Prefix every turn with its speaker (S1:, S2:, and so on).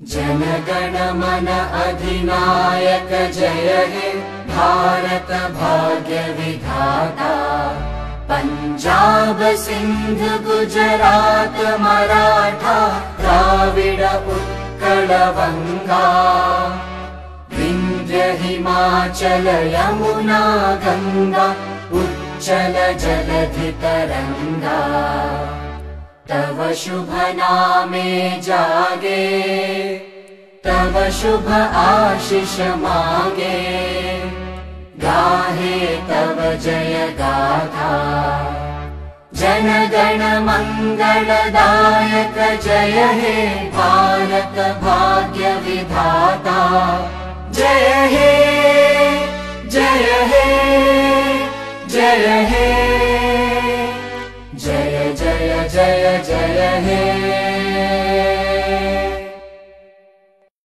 S1: जनगण मन अधिनायक जय हे भारत भाग्य विधाता। पञ्जाब सिन्ध गुजरात मराठा द्राविड उत्कल वङ्गा विन्ध्य हिमाचल यमुना गङ्गा उच्चल जलधि तरङ्गा तव शुभ नामे जागे तव शुभ आशिष मागे। गाहे तव जय गाथा। जनगण मङ्गलदायक जय हे भारत भाग्य विधाता। जय हे जय हे जय हे। जय जय जय जय हे